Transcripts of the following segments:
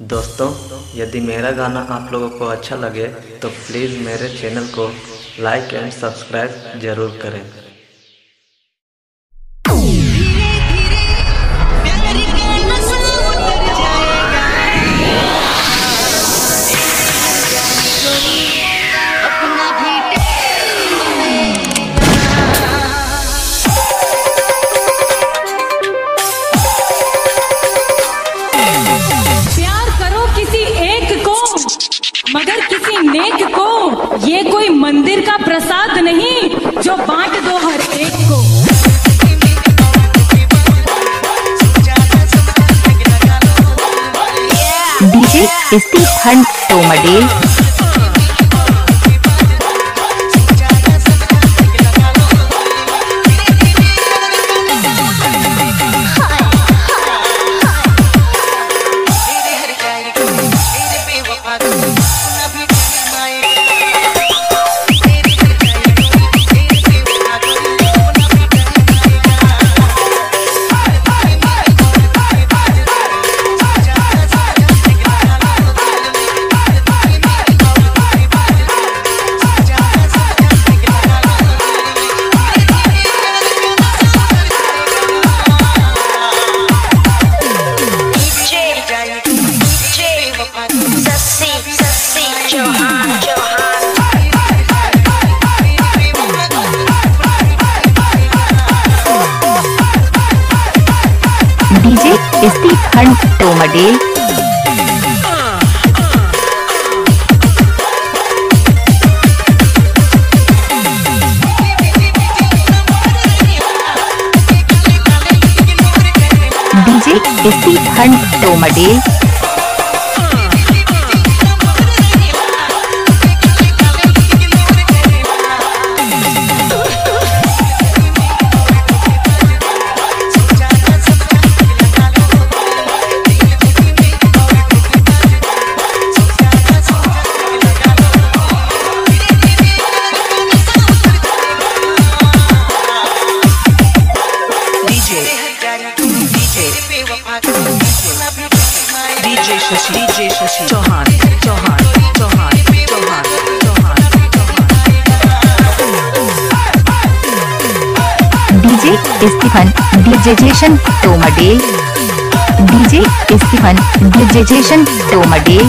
दोस्तों, यदि मेरा गाना आप लोगों को अच्छा लगे तो प्लीज़ मेरे चैनल को लाइक एंड सब्सक्राइब ज़रूर करें। प्रसाद नहीं जो बांट दो हर एक को DJ yeah. yeah. Stephen Tomdale तो DJ Stephen Tomdale DJ Shashi DJ Shashi Chauhan Chauhan Chauhan Chauhan DJ Stephen DJ Jason Tomadale DJ Stephen DJ Jason Tomadale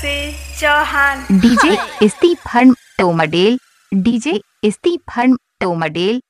से चौहान। डीजे स्त्री फर्म तो मडेल डीजे स्त्री फर्म तो मडेल